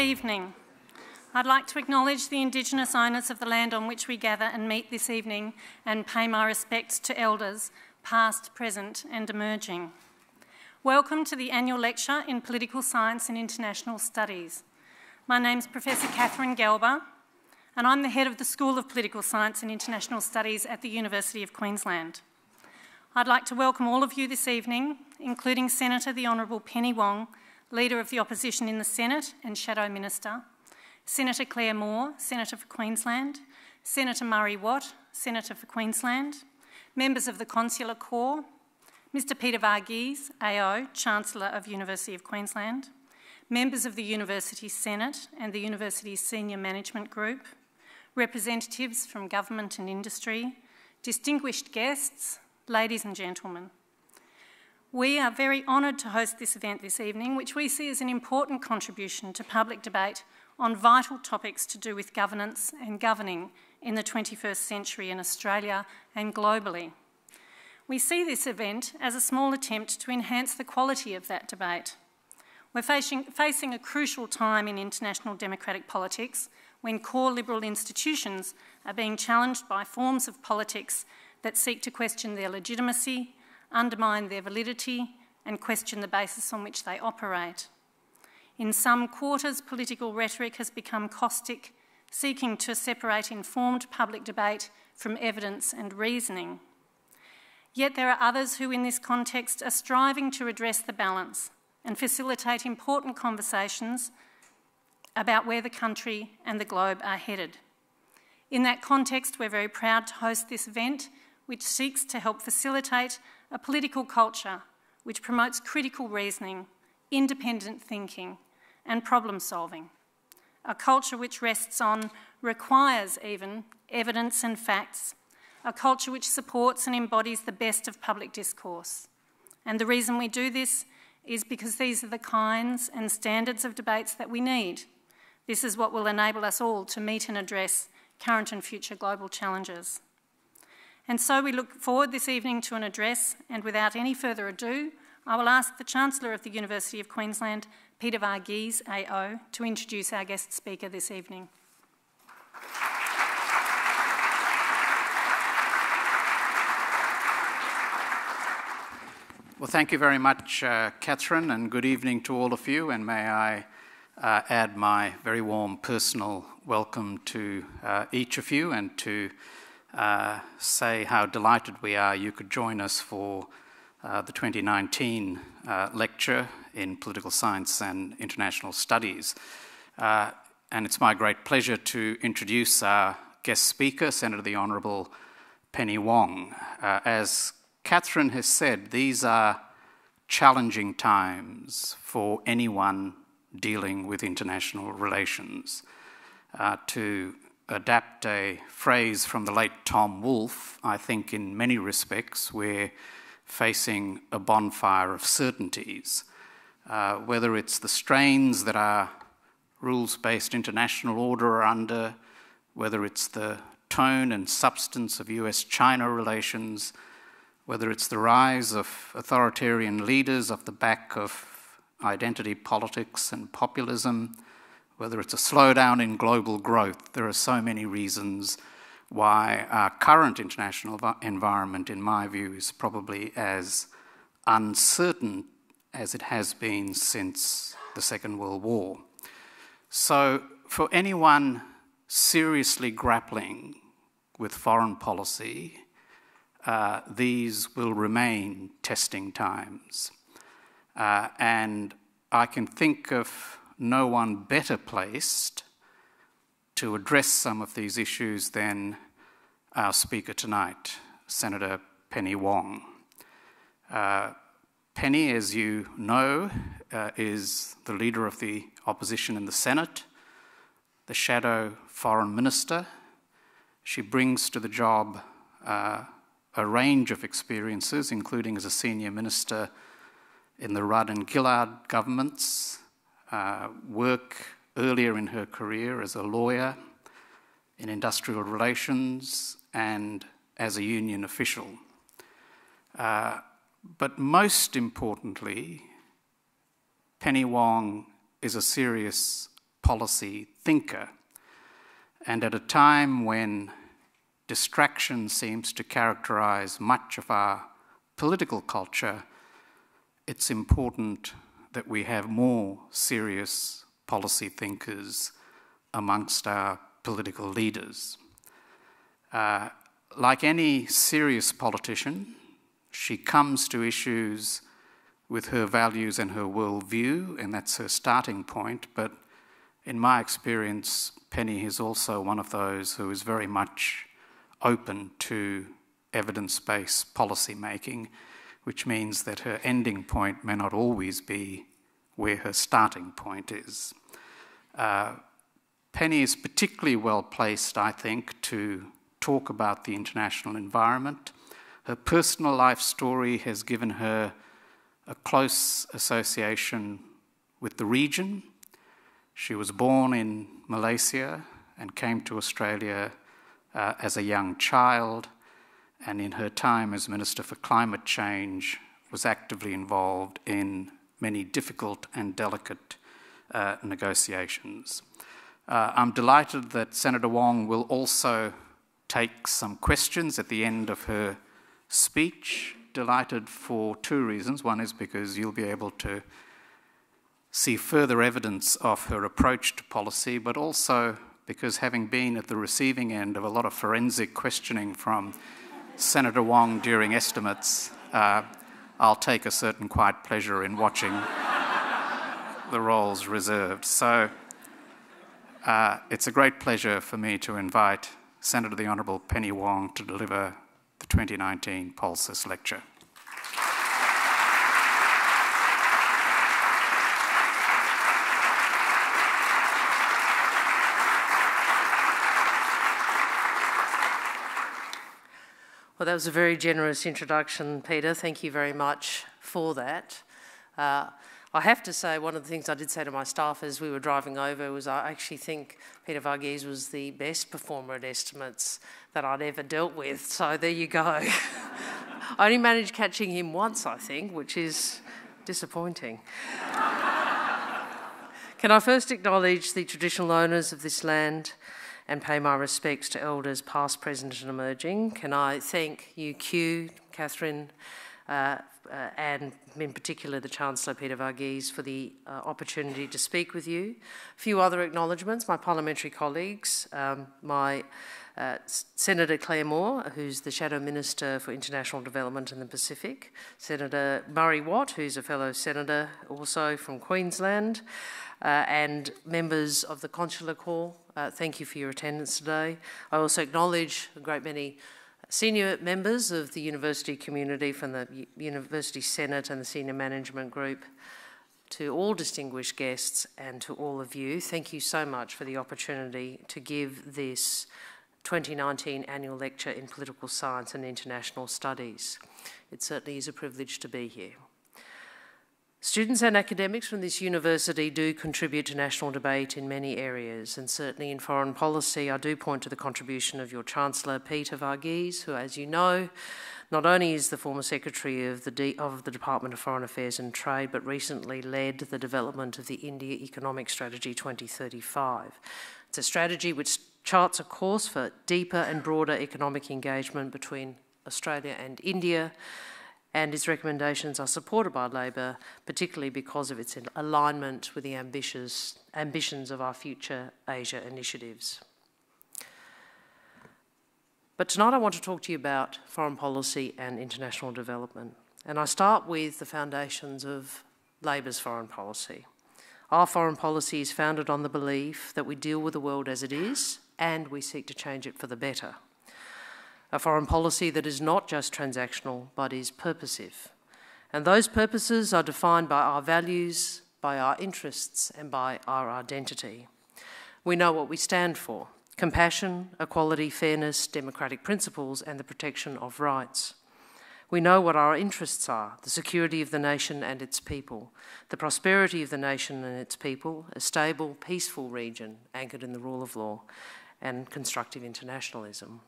evening. I'd like to acknowledge the Indigenous owners of the land on which we gather and meet this evening and pay my respects to Elders, past, present, and emerging. Welcome to the annual lecture in Political Science and International Studies. My name's Professor Katharine Gelber, and I'm the head of the School of Political Science and International Studies at the University of Queensland. I'd like to welcome all of you this evening, including Senator the Honourable Penny Wong, Leader of the Opposition in the Senate and Shadow Minister, Senator Claire Moore, Senator for Queensland, Senator Murray Watt, Senator for Queensland, members of the Consular Corps, Mr Peter Varghese, AO, Chancellor of University of Queensland, members of the University Senate and the University's Senior Management Group, representatives from government and industry, distinguished guests, ladies and gentlemen. We are very honoured to host this event this evening, which we see as an important contribution to public debate on vital topics to do with governance and governing in the 21st century in Australia and globally. We see this event as a small attempt to enhance the quality of that debate. We're facing, facing a crucial time in international democratic politics when core liberal institutions are being challenged by forms of politics that seek to question their legitimacy, undermine their validity, and question the basis on which they operate. In some quarters, political rhetoric has become caustic, seeking to separate informed public debate from evidence and reasoning. Yet there are others who, in this context, are striving to address the balance and facilitate important conversations about where the country and the globe are headed. In that context, we're very proud to host this event, which seeks to help facilitate a political culture which promotes critical reasoning, independent thinking, and problem solving. A culture which rests on, requires even, evidence and facts a culture which supports and embodies the best of public discourse. And the reason we do this is because these are the kinds and standards of debates that we need. This is what will enable us all to meet and address current and future global challenges. And so we look forward this evening to an address, and without any further ado, I will ask the Chancellor of the University of Queensland, Peter Varghese, AO, to introduce our guest speaker this evening. Well, thank you very much, uh, Katharine, and good evening to all of you. And may I uh, add my very warm personal welcome to uh, each of you and to uh, say how delighted we are you could join us for uh, the 2019 uh, lecture in political science and international studies. and it's my great pleasure to introduce our guest speaker, Senator the Honourable Penny Wong. as Katharine has said these are challenging times for anyone dealing with international relations. Uh, to adapt a phrase from the late Tom Wolfe, I think in many respects we're facing a bonfire of certainties. Uh, whether it's the strains that our rules based international order are under, whether it's the tone and substance of US China relations, whether it's the rise of authoritarian leaders off the back of identity politics and populism, whether it's a slowdown in global growth, there are so many reasons why our current international environment, in my view, is probably as uncertain as it has been since the Second World War. So, for anyone seriously grappling with foreign policy, uh, these will remain testing times. Uh, and I can think of no one better placed to address some of these issues than our speaker tonight, Senator Penny Wong. Uh, Penny, as you know, uh, is the leader of the opposition in the Senate, the shadow foreign minister. She brings to the job uh, a range of experiences, including as a senior minister in the Rudd and Gillard governments, uh, work earlier in her career as a lawyer in industrial relations and as a union official. Uh, but most importantly, Penny Wong is a serious policy thinker. And at a time when distraction seems to characterize much of our political culture, it's important that we have more serious policy thinkers amongst our political leaders. Uh, like any serious politician, she comes to issues with her values and her worldview, and that's her starting point. But in my experience, Penny is also one of those who is very much open to evidence based policy making, which means that her ending point may not always be where her starting point is. Uh, Penny is particularly well placed, I think, to talk about the international environment. Her personal life story has given her a close association with the region. She was born in Malaysia and came to Australia uh, as a young child, and in her time as Minister for Climate Change, was actively involved in many difficult and delicate uh, negotiations. Uh, I'm delighted that Senator Wong will also take some questions at the end of her speech. Delighted for two reasons. One is because you'll be able to see further evidence of her approach to policy, but also because having been at the receiving end of a lot of forensic questioning from Senator Wong during estimates, uh, I'll take a certain quiet pleasure in watching the roles reserved. So uh, it's a great pleasure for me to invite Senator the Honourable Penny Wong to deliver the 2019 POLSIS Lecture. Well, that was a very generous introduction, Peter. Thank you very much for that. Uh, I have to say, one of the things I did say to my staff as we were driving over was I actually think Peter Varghese was the best performer at estimates that I'd ever dealt with. So there you go. I only managed catching him once, I think, which is disappointing. Can I first acknowledge the traditional owners of this land and pay my respects to elders past, present, and emerging? Can I thank you, Q, Katharine, uh, uh, and in particular the Chancellor Peter Varghese for the uh, opportunity to speak with you. A few other acknowledgements, my parliamentary colleagues, um, my uh, Senator Claire Moore, who's the Shadow Minister for International Development in the Pacific, Senator Murray Watt, who's a fellow senator also from Queensland, uh, and members of the Consular Corps. Uh, thank you for your attendance today. I also acknowledge a great many Senior members of the university community from the University Senate and the Senior Management Group, to all distinguished guests and to all of you, thank you so much for the opportunity to give this 2019 annual lecture in political science and international studies. It certainly is a privilege to be here. Students and academics from this university do contribute to national debate in many areas, and certainly in foreign policy, I do point to the contribution of your Chancellor, Peter Varghese, who, as you know, not only is the former Secretary of the, of the Department of Foreign Affairs and Trade, but recently led the development of the India Economic Strategy 2035. It's a strategy which charts a course for deeper and broader economic engagement between Australia and India and its recommendations are supported by Labor, particularly because of its alignment with the ambitious, ambitions of our future Asia initiatives. But tonight I want to talk to you about foreign policy and international development. And I start with the foundations of Labor's foreign policy. Our foreign policy is founded on the belief that we deal with the world as it is and we seek to change it for the better a foreign policy that is not just transactional but is purposive. And those purposes are defined by our values, by our interests, and by our identity. We know what we stand for compassion, equality, fairness, democratic principles, and the protection of rights. We know what our interests are the security of the nation and its people, the prosperity of the nation and its people, a stable, peaceful region anchored in the rule of law, and constructive internationalism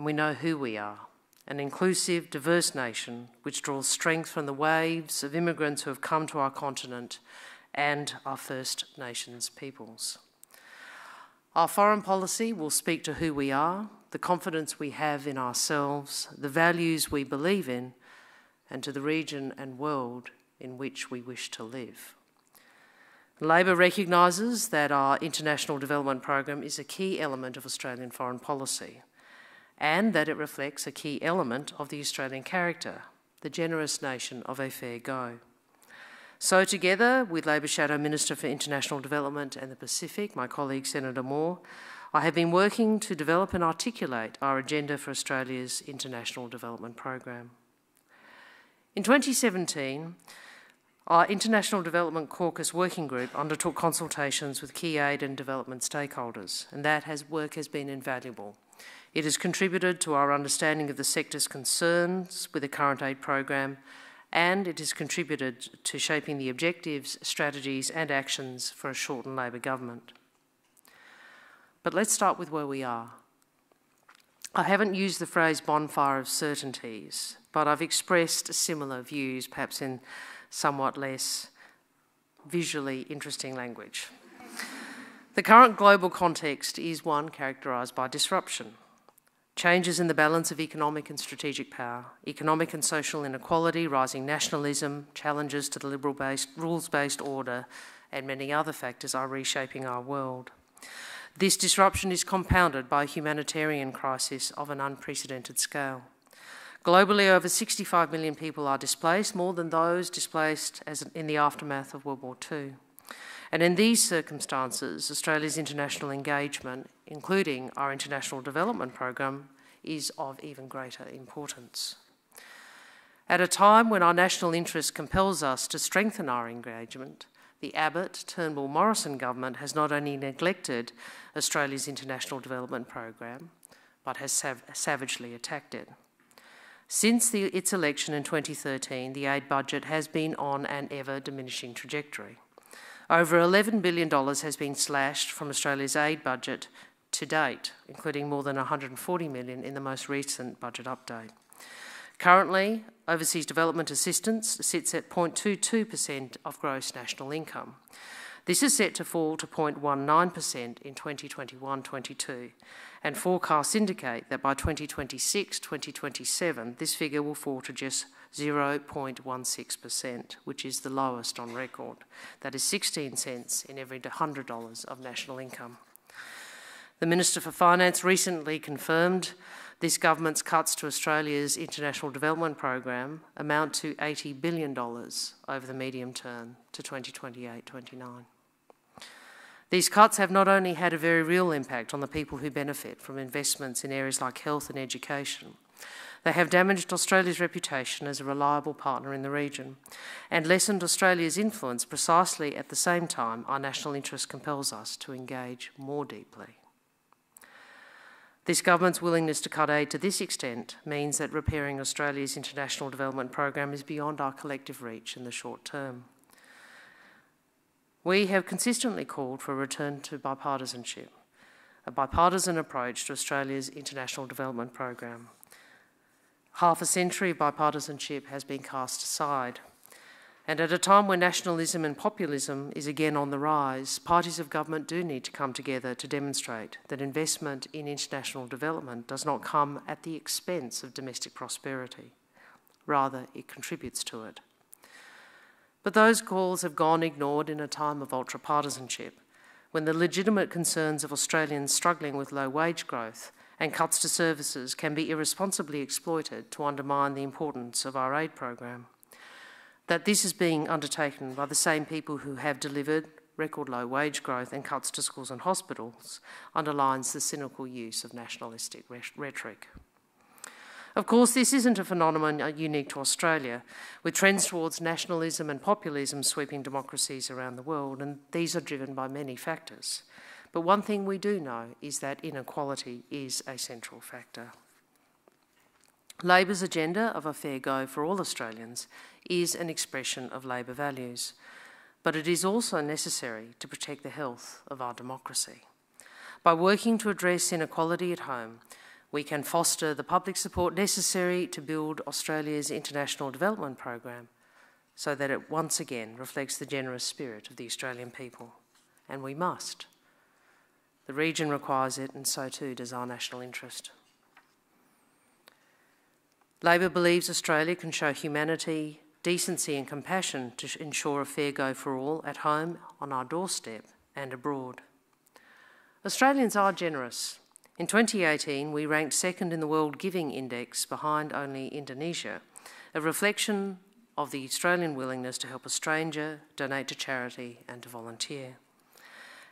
and we know who we are an inclusive, diverse nation which draws strength from the waves of immigrants who have come to our continent and our First Nations peoples. Our foreign policy will speak to who we are, the confidence we have in ourselves, the values we believe in, and to the region and world in which we wish to live. Labor recognises that our international development program is a key element of Australian foreign policy and that it reflects a key element of the Australian character, the generous nation of a fair go. So, together with Labor Shadow Minister for International Development and the Pacific, my colleague Senator Moore, I have been working to develop and articulate our agenda for Australia's international development program. In 2017, our International Development Caucus Working Group undertook consultations with key aid and development stakeholders, and that has, work has been invaluable. It has contributed to our understanding of the sector's concerns with the current aid program, and it has contributed to shaping the objectives, strategies, and actions for a Shorten Labor government. But let's start with where we are. I haven't used the phrase bonfire of certainties, but I've expressed similar views, perhaps in somewhat less visually interesting language. The current global context is one characterised by disruption. Changes in the balance of economic and strategic power, economic and social inequality, rising nationalism, challenges to the liberal based, rules based order, and many other factors are reshaping our world. This disruption is compounded by a humanitarian crisis of an unprecedented scale. Globally, over 65 million people are displaced, more than those displaced in the aftermath of World War II. And in these circumstances, Australia's international engagement, including our international development program, is of even greater importance. At a time when our national interest compels us to strengthen our engagement, the Abbott Turnbull Morrison government has not only neglected Australia's international development program, but has sav savagely attacked it. Since the, its election in 2013, the aid budget has been on an ever diminishing trajectory. Over $11 billion has been slashed from Australia's aid budget to date, including more than 140 million in the most recent budget update. Currently, overseas development assistance sits at 0.22% of gross national income. This is set to fall to 0.19% in 2021 22, and forecasts indicate that by 2026 2027, this figure will fall to just 0.16%, which is the lowest on record. That is 16 cents in every $100 of national income. The Minister for Finance recently confirmed this government's cuts to Australia's international development program amount to $80 billion over the medium term to 2028 29. These cuts have not only had a very real impact on the people who benefit from investments in areas like health and education, they have damaged Australia's reputation as a reliable partner in the region and lessened Australia's influence precisely at the same time our national interest compels us to engage more deeply. This government's willingness to cut aid to this extent means that repairing Australia's international development program is beyond our collective reach in the short term. We have consistently called for a return to bipartisanship, a bipartisan approach to Australia's international development program. Half a century of bipartisanship has been cast aside. And at a time when nationalism and populism is again on the rise, parties of government do need to come together to demonstrate that investment in international development does not come at the expense of domestic prosperity. Rather, it contributes to it. But those calls have gone ignored in a time of ultra partisanship, when the legitimate concerns of Australians struggling with low wage growth and cuts to services can be irresponsibly exploited to undermine the importance of our aid program. That this is being undertaken by the same people who have delivered record low wage growth and cuts to schools and hospitals underlines the cynical use of nationalistic rhetoric. Of course, this isn't a phenomenon uh, unique to Australia, with trends towards nationalism and populism sweeping democracies around the world, and these are driven by many factors. But one thing we do know is that inequality is a central factor. Labor's agenda of a fair go for all Australians is an expression of Labor values, but it is also necessary to protect the health of our democracy. By working to address inequality at home, we can foster the public support necessary to build Australia's international development program so that it once again reflects the generous spirit of the Australian people. And we must. The region requires it, and so too does our national interest. Labor believes Australia can show humanity, decency, and compassion to ensure a fair go for all at home, on our doorstep, and abroad. Australians are generous. In 2018, we ranked second in the World Giving Index behind only Indonesia, a reflection of the Australian willingness to help a stranger, donate to charity, and to volunteer.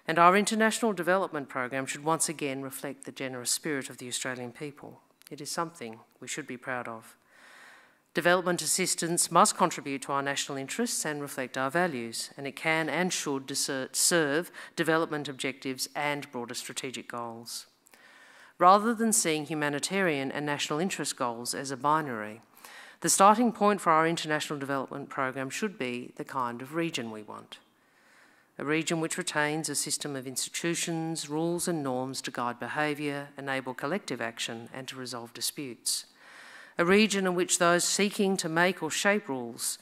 And our international development program should once again reflect the generous spirit of the Australian people. It is something we should be proud of. Development assistance must contribute to our national interests and reflect our values, and it can and should serve development objectives and broader strategic goals. Rather than seeing humanitarian and national interest goals as a binary, the starting point for our international development program should be the kind of region we want. A region which retains a system of institutions, rules, and norms to guide behaviour, enable collective action, and to resolve disputes. A region in which those seeking to make or shape rules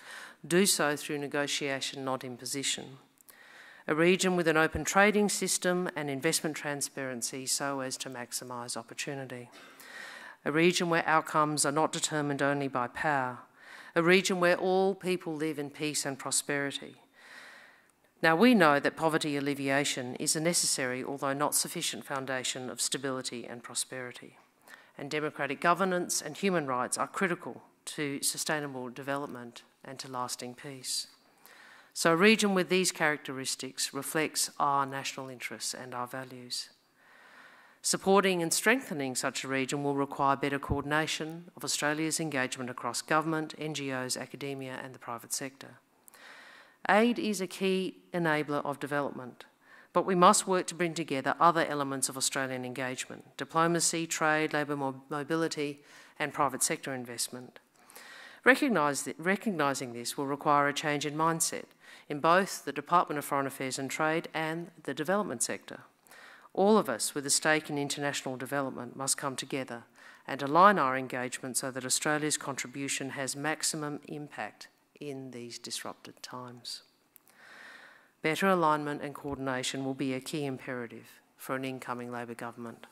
do so through negotiation, not imposition. A region with an open trading system and investment transparency so as to maximise opportunity a region where outcomes are not determined only by power, a region where all people live in peace and prosperity. Now, we know that poverty alleviation is a necessary, although not sufficient, foundation of stability and prosperity. And democratic governance and human rights are critical to sustainable development and to lasting peace. So, a region with these characteristics reflects our national interests and our values. Supporting and strengthening such a region will require better coordination of Australia's engagement across government, NGOs, academia, and the private sector. Aid is a key enabler of development, but we must work to bring together other elements of Australian engagement diplomacy, trade, labour mobility, and private sector investment. Recognising this will require a change in mindset in both the Department of Foreign Affairs and Trade and the development sector. All of us with a stake in international development must come together and align our engagement so that Australia's contribution has maximum impact in these disrupted times. Better alignment and coordination will be a key imperative for an incoming Labor government.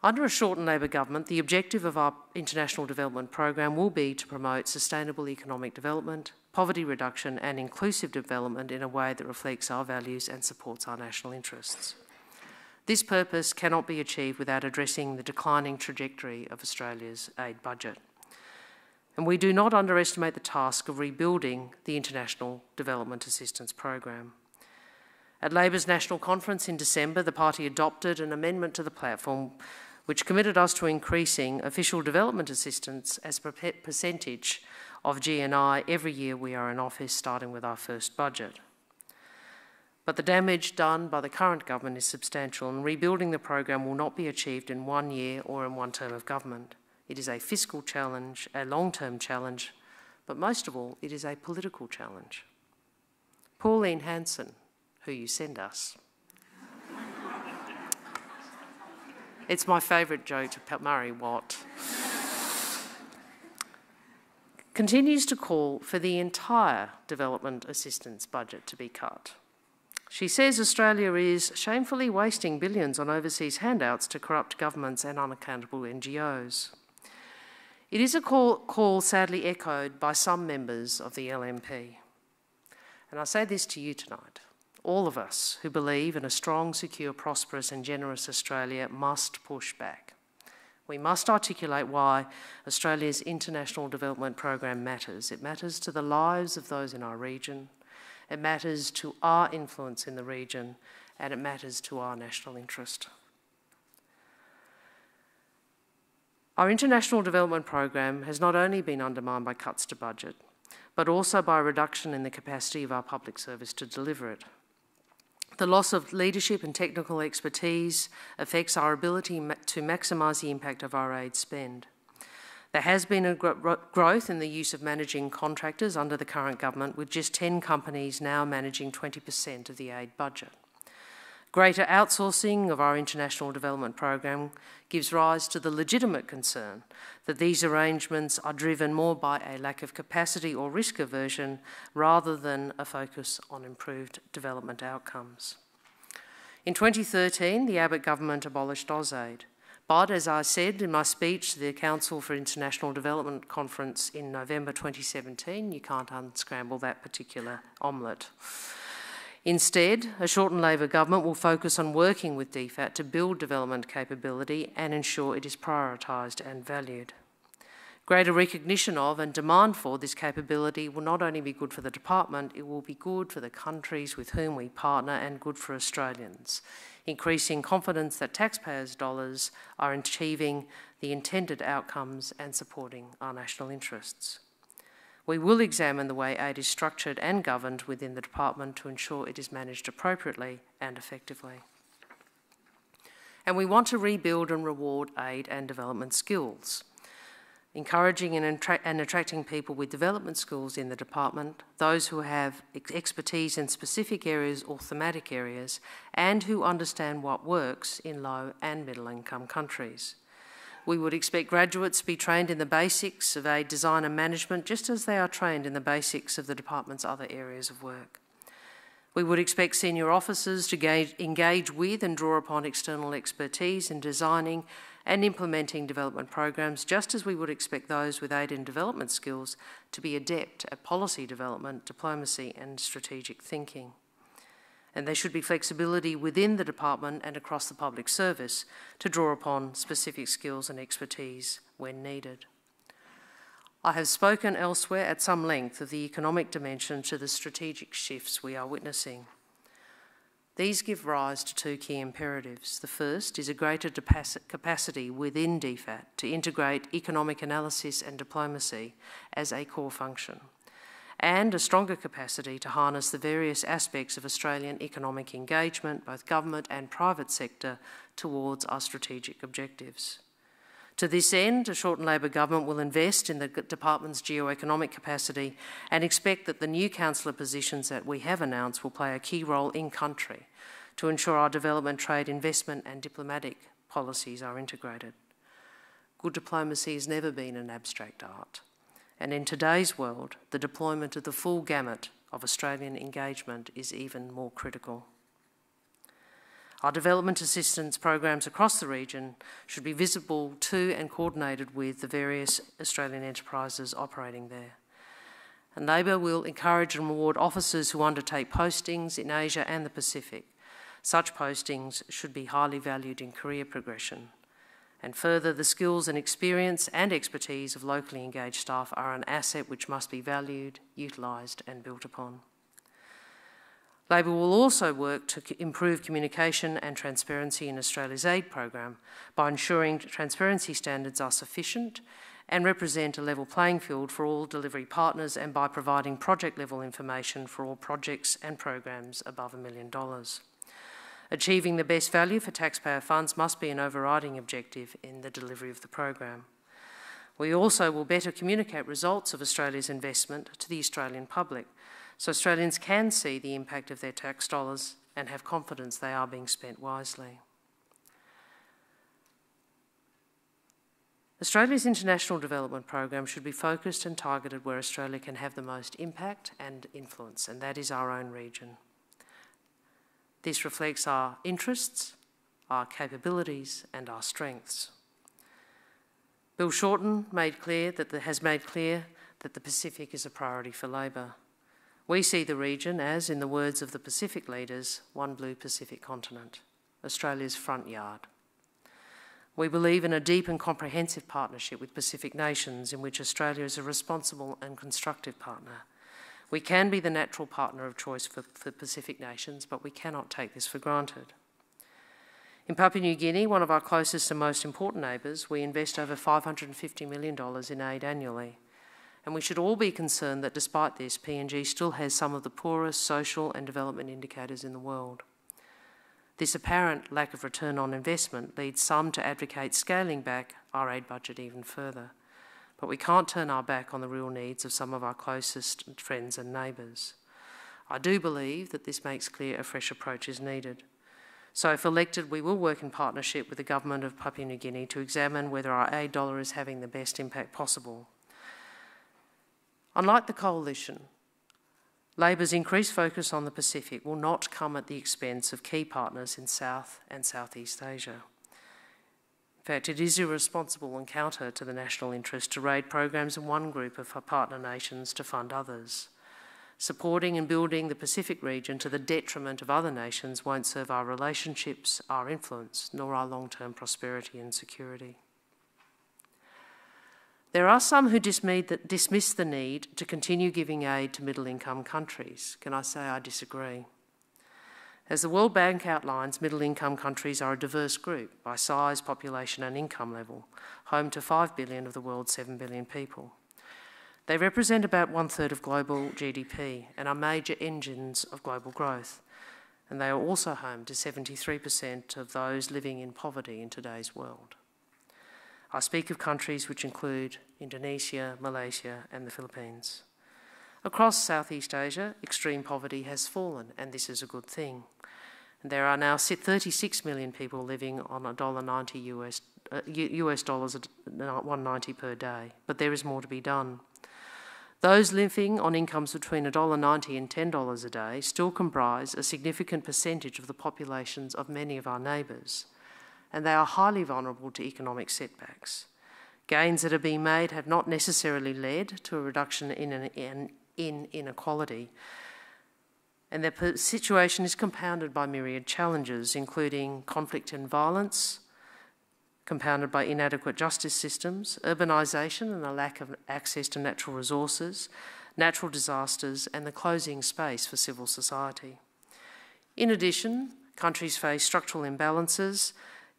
Under a Shorten Labor government, the objective of our international development program will be to promote sustainable economic development, poverty reduction and inclusive development in a way that reflects our values and supports our national interests. This purpose cannot be achieved without addressing the declining trajectory of Australia's aid budget. And we do not underestimate the task of rebuilding the International Development Assistance Program. At Labor's National Conference in December, the party adopted an amendment to the platform which committed us to increasing official development assistance as a percentage of GNI every year we are in office, starting with our first budget. But the damage done by the current government is substantial, and rebuilding the program will not be achieved in one year or in one term of government. It is a fiscal challenge, a long term challenge, but most of all, it is a political challenge. Pauline Hanson, who you send us. it's my favourite joke to Murray Watt continues to call for the entire development assistance budget to be cut. She says Australia is shamefully wasting billions on overseas handouts to corrupt governments and unaccountable NGOs. It is a call, call, sadly echoed by some members of the LNP. And I say this to you tonight. All of us who believe in a strong, secure, prosperous, and generous Australia must push back. We must articulate why Australia's international development program matters. It matters to the lives of those in our region, it matters to our influence in the region, and it matters to our national interest. Our international development program has not only been undermined by cuts to budget, but also by a reduction in the capacity of our public service to deliver it. The loss of leadership and technical expertise affects our ability to maximise the impact of our aid spend. There has been a growth in the use of managing contractors under the current government, with just 10 companies now managing 20% of the aid budget. Greater outsourcing of our international development program gives rise to the legitimate concern that these arrangements are driven more by a lack of capacity or risk aversion rather than a focus on improved development outcomes. In 2013, the Abbott government abolished AusAid. But as I said in my speech to the Council for International Development Conference in November 2017, you can't unscramble that particular omelette. Instead, a Shorten Labor government will focus on working with DFAT to build development capability and ensure it is prioritised and valued. Greater recognition of and demand for this capability will not only be good for the department, it will be good for the countries with whom we partner and good for Australians, increasing confidence that taxpayers' dollars are achieving the intended outcomes and supporting our national interests. We will examine the way aid is structured and governed within the department to ensure it is managed appropriately and effectively. And we want to rebuild and reward aid and development skills. Encouraging and, and, attracting people with development skills in the department, those who have expertise in specific areas or thematic areas, and who understand what works in low and middle income countries. We would expect graduates to be trained in the basics of aid design and management, just as they are trained in the basics of the department's other areas of work. We would expect senior officers to engage with and draw upon external expertise in designing and implementing development programs, just as we would expect those with aid and development skills to be adept at policy development, diplomacy, and strategic thinking and there should be flexibility within the department and across the public service to draw upon specific skills and expertise when needed. I have spoken elsewhere at some length of the economic dimension to the strategic shifts we are witnessing. These give rise to two key imperatives. The first is a greater capacity within DFAT to integrate economic analysis and diplomacy as a core function and a stronger capacity to harness the various aspects of Australian economic engagement, both government and private sector, towards our strategic objectives. To this end, a Shorten Labor government will invest in the department's geo-economic capacity and expect that the new counsellor positions that we have announced will play a key role in country to ensure our development, trade, investment and diplomatic policies are integrated. Good diplomacy has never been an abstract art. And in today's world, the deployment of the full gamut of Australian engagement is even more critical. Our development assistance programs across the region should be visible to and coordinated with the various Australian enterprises operating there. And Labor will encourage and reward officers who undertake postings in Asia and the Pacific. Such postings should be highly valued in career progression and further, the skills and experience and expertise of locally engaged staff are an asset which must be valued, utilised, and built upon. Labor will also work to improve communication and transparency in Australia's aid program by ensuring transparency standards are sufficient and represent a level playing field for all delivery partners and by providing project level information for all projects and programs above a million dollars. Achieving the best value for taxpayer funds must be an overriding objective in the delivery of the program. We also will better communicate results of Australia's investment to the Australian public so Australians can see the impact of their tax dollars and have confidence they are being spent wisely. Australia's international development program should be focused and targeted where Australia can have the most impact and influence, and that is our own region. This reflects our interests, our capabilities, and our strengths. Bill Shorten made clear that the, has made clear that the Pacific is a priority for Labor. We see the region as, in the words of the Pacific leaders, one blue Pacific continent, Australia's front yard. We believe in a deep and comprehensive partnership with Pacific nations in which Australia is a responsible and constructive partner we can be the natural partner of choice for, for Pacific nations, but we cannot take this for granted. In Papua New Guinea, one of our closest and most important neighbours, we invest over $550 million in aid annually. And we should all be concerned that despite this, PNG still has some of the poorest social and development indicators in the world. This apparent lack of return on investment leads some to advocate scaling back our aid budget even further but we can't turn our back on the real needs of some of our closest friends and neighbours. I do believe that this makes clear a fresh approach is needed. So, if elected, we will work in partnership with the Government of Papua New Guinea to examine whether our aid dollar is having the best impact possible. Unlike the coalition, Labor's increased focus on the Pacific will not come at the expense of key partners in South and Southeast Asia. In fact, it is irresponsible and counter to the national interest to raid programs in one group of partner nations to fund others. Supporting and building the Pacific region to the detriment of other nations won't serve our relationships, our influence, nor our long term prosperity and security. There are some who dismiss the need to continue giving aid to middle income countries. Can I say I disagree? As the World Bank outlines, middle income countries are a diverse group by size, population, and income level, home to 5 billion of the world's 7 billion people. They represent about one third of global GDP and are major engines of global growth. And they are also home to 73% of those living in poverty in today's world. I speak of countries which include Indonesia, Malaysia, and the Philippines. Across Southeast Asia, extreme poverty has fallen, and this is a good thing. There are now 36 million people living on $1.90 US, uh, US dollars at 190 per day, but there is more to be done. Those living on incomes between $1.90 and $10 a day still comprise a significant percentage of the populations of many of our neighbours and they are highly vulnerable to economic setbacks. Gains that are being made have not necessarily led to a reduction in, in, in inequality, and their situation is compounded by myriad challenges, including conflict and violence, compounded by inadequate justice systems, urbanisation and a lack of access to natural resources, natural disasters, and the closing space for civil society. In addition, countries face structural imbalances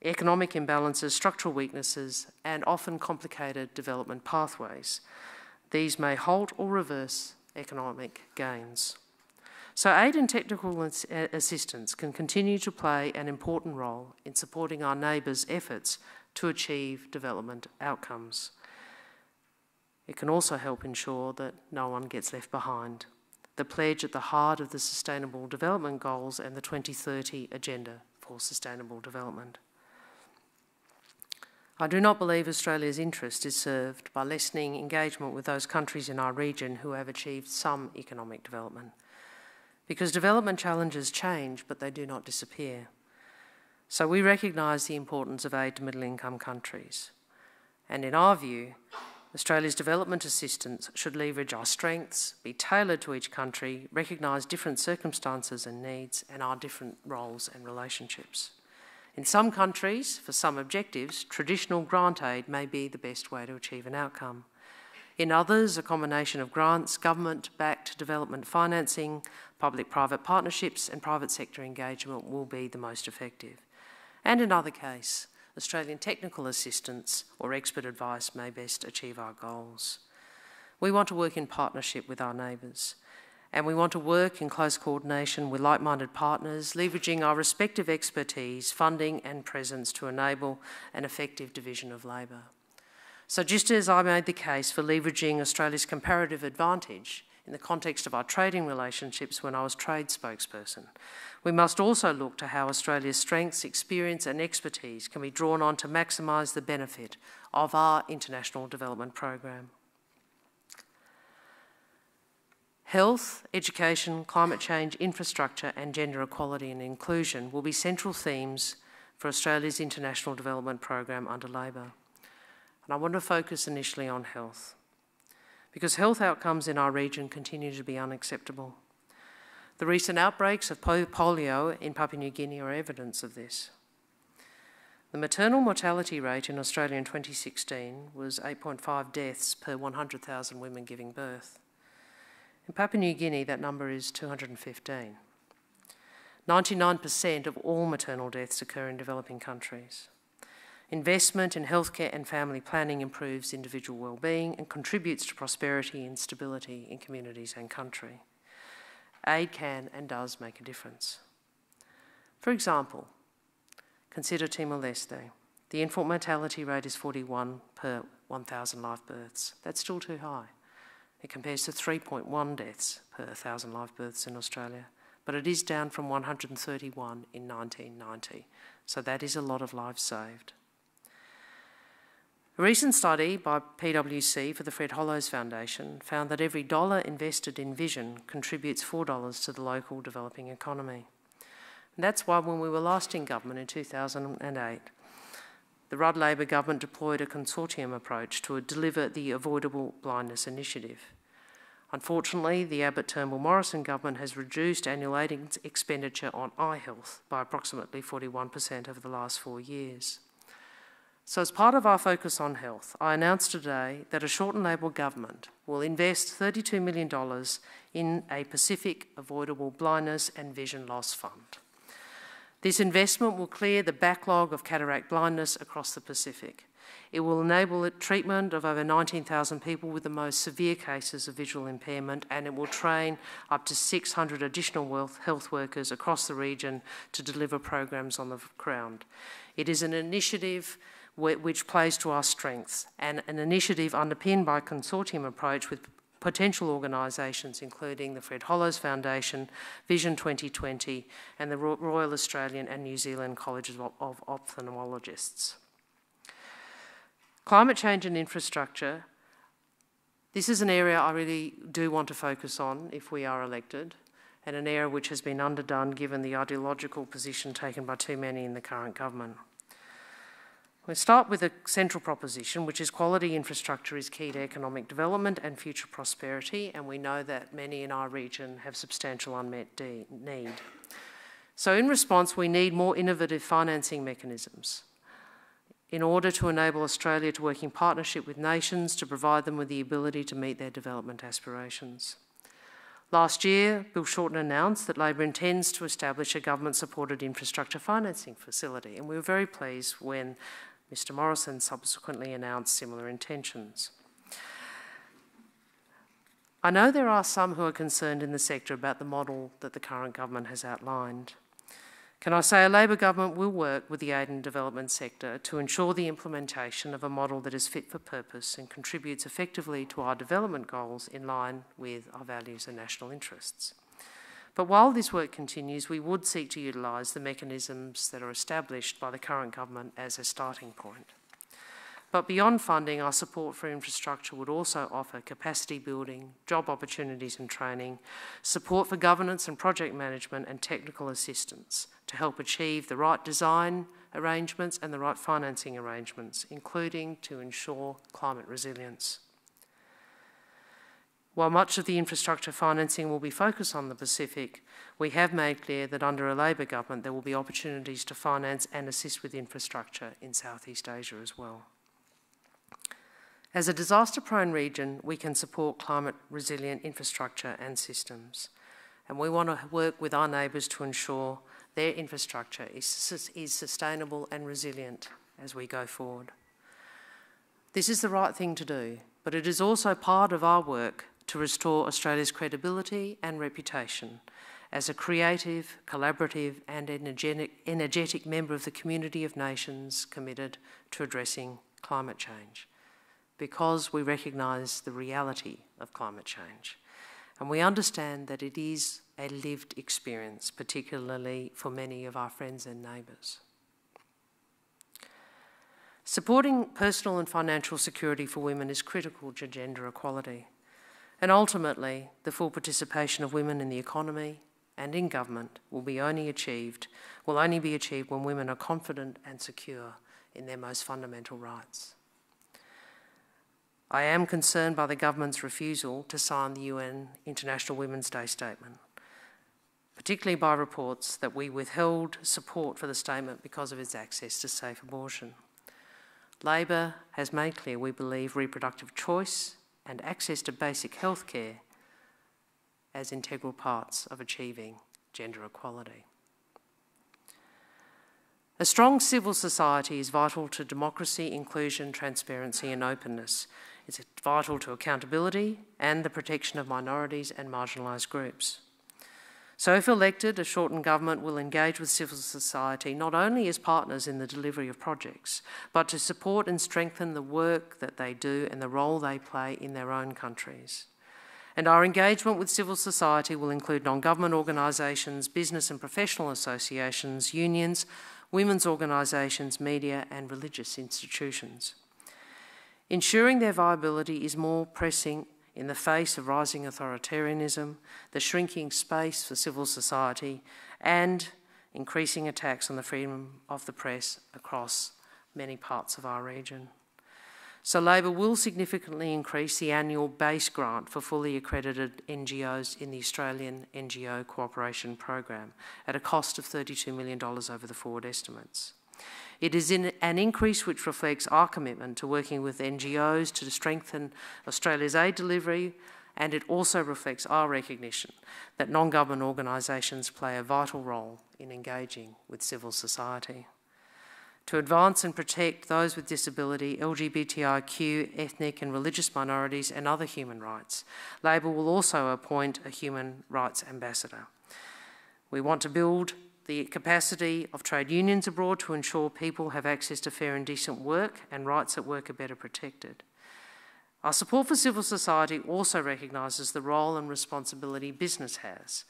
economic imbalances, structural weaknesses, and often complicated development pathways. These may halt or reverse economic gains. So, aid and technical assistance can continue to play an important role in supporting our neighbours' efforts to achieve development outcomes. It can also help ensure that no one gets left behind. The pledge at the heart of the Sustainable Development Goals and the 2030 Agenda for Sustainable Development. I do not believe Australia's interest is served by lessening engagement with those countries in our region who have achieved some economic development. Because development challenges change, but they do not disappear. So we recognise the importance of aid to middle income countries. And in our view, Australia's development assistance should leverage our strengths, be tailored to each country, recognise different circumstances and needs, and our different roles and relationships. In some countries, for some objectives, traditional grant aid may be the best way to achieve an outcome. In others, a combination of grants, government backed development financing, public private partnerships, and private sector engagement will be the most effective. And in other cases, Australian technical assistance or expert advice may best achieve our goals. We want to work in partnership with our neighbours and we want to work in close coordination with like minded partners, leveraging our respective expertise, funding, and presence to enable an effective division of labour. So, just as I made the case for leveraging Australia's comparative advantage in the context of our trading relationships when I was trade spokesperson, we must also look to how Australia's strengths, experience, and expertise can be drawn on to maximise the benefit of our international development program. Health, education, climate change, infrastructure, and gender equality and inclusion will be central themes for Australia's International Development Program under Labor. And I want to focus initially on health, because health outcomes in our region continue to be unacceptable. The recent outbreaks of polio in Papua New Guinea are evidence of this. The maternal mortality rate in Australia in 2016 was 8.5 deaths per 100,000 women giving birth. In Papua New Guinea, that number is 215. 99% of all maternal deaths occur in developing countries. Investment in healthcare and family planning improves individual well-being and contributes to prosperity and stability in communities and country. Aid can and does make a difference. For example, consider Timor-Leste. The infant mortality rate is 41 per 1,000 live births. That's still too high. It compares to 3.1 deaths per 1,000 live births in Australia, but it is down from 131 in 1990. So that is a lot of lives saved. A recent study by PwC for the Fred Hollows Foundation found that every dollar invested in vision contributes $4 to the local developing economy. And that's why when we were last in government in 2008, the Rudd Labor government deployed a consortium approach to deliver the Avoidable Blindness Initiative. Unfortunately, the Abbott Turnbull Morrison government has reduced annual aid expenditure on eye health by approximately 41% over the last four years. So, as part of our focus on health, I announced today that a Shorten Labor government will invest $32 million in a Pacific Avoidable Blindness and Vision Loss Fund. This investment will clear the backlog of cataract blindness across the Pacific. It will enable the treatment of over 19,000 people with the most severe cases of visual impairment, and it will train up to 600 additional health workers across the region to deliver programs on the ground. It is an initiative which plays to our strengths, and an initiative underpinned by a consortium approach with potential organisations including the Fred Hollows Foundation, Vision 2020 and the Royal Australian and New Zealand Colleges of Ophthalmologists. Climate change and infrastructure, this is an area I really do want to focus on if we are elected and an area which has been underdone given the ideological position taken by too many in the current government. We'll start with a central proposition, which is quality infrastructure is key to economic development and future prosperity, and we know that many in our region have substantial unmet need. So, in response, we need more innovative financing mechanisms in order to enable Australia to work in partnership with nations to provide them with the ability to meet their development aspirations. Last year, Bill Shorten announced that Labor intends to establish a government supported infrastructure financing facility, and we were very pleased when Mr Morrison subsequently announced similar intentions. I know there are some who are concerned in the sector about the model that the current government has outlined. Can I say a Labor government will work with the aid and development sector to ensure the implementation of a model that is fit for purpose and contributes effectively to our development goals in line with our values and national interests. But while this work continues, we would seek to utilise the mechanisms that are established by the current government as a starting point. But beyond funding, our support for infrastructure would also offer capacity building, job opportunities and training, support for governance and project management, and technical assistance to help achieve the right design arrangements and the right financing arrangements, including to ensure climate resilience. While much of the infrastructure financing will be focused on the Pacific, we have made clear that under a Labor government there will be opportunities to finance and assist with infrastructure in Southeast Asia as well. As a disaster prone region, we can support climate resilient infrastructure and systems. And we want to work with our neighbours to ensure their infrastructure is, is sustainable and resilient as we go forward. This is the right thing to do, but it is also part of our work to restore Australia's credibility and reputation as a creative, collaborative, and energetic, energetic member of the community of nations committed to addressing climate change. Because we recognise the reality of climate change. And we understand that it is a lived experience, particularly for many of our friends and neighbours. Supporting personal and financial security for women is critical to gender equality. And ultimately, the full participation of women in the economy and in government will be only achieved, will only be achieved when women are confident and secure in their most fundamental rights. I am concerned by the government's refusal to sign the UN International Women's Day statement, particularly by reports that we withheld support for the statement because of its access to safe abortion. Labor has made clear we believe reproductive choice and access to basic health care as integral parts of achieving gender equality. A strong civil society is vital to democracy, inclusion, transparency, and openness. It's vital to accountability and the protection of minorities and marginalised groups. So, if elected, a Shorten government will engage with civil society not only as partners in the delivery of projects, but to support and strengthen the work that they do and the role they play in their own countries. And our engagement with civil society will include non government organisations, business and professional associations, unions, women's organisations, media, and religious institutions. Ensuring their viability is more pressing in the face of rising authoritarianism, the shrinking space for civil society, and increasing attacks on the freedom of the press across many parts of our region. So Labor will significantly increase the annual base grant for fully accredited NGOs in the Australian NGO Cooperation Program at a cost of $32 million over the forward estimates. It is an increase which reflects our commitment to working with NGOs to strengthen Australia's aid delivery, and it also reflects our recognition that non government organisations play a vital role in engaging with civil society to advance and protect those with disability, LGBTIQ, ethnic and religious minorities, and other human rights. Labor will also appoint a human rights ambassador. We want to build the capacity of trade unions abroad to ensure people have access to fair and decent work and rights at work are better protected. Our support for civil society also recognises the role and responsibility business has,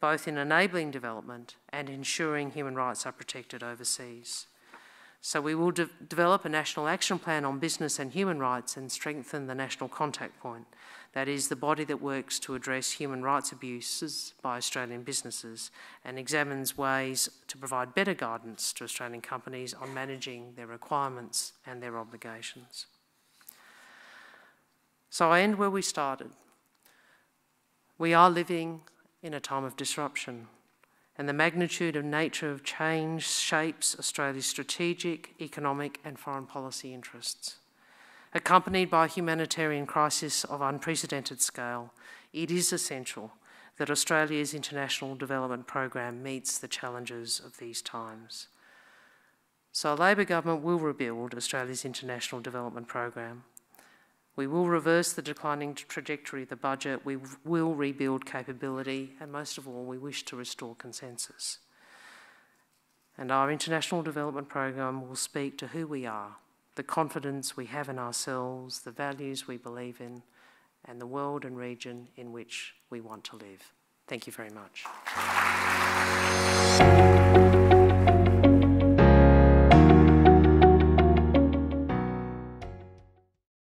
both in enabling development and ensuring human rights are protected overseas. So we will de develop a national action plan on business and human rights and strengthen the national contact point. That is the body that works to address human rights abuses by Australian businesses and examines ways to provide better guidance to Australian companies on managing their requirements and their obligations. So I end where we started. We are living in a time of disruption and the magnitude and nature of change shapes Australia's strategic, economic, and foreign policy interests. Accompanied by a humanitarian crisis of unprecedented scale, it is essential that Australia's international development program meets the challenges of these times. So, a Labor government will rebuild Australia's international development program we will reverse the declining trajectory of the budget. We will rebuild capability. And most of all, we wish to restore consensus. And our international development program will speak to who we are, the confidence we have in ourselves, the values we believe in, and the world and region in which we want to live. Thank you very much.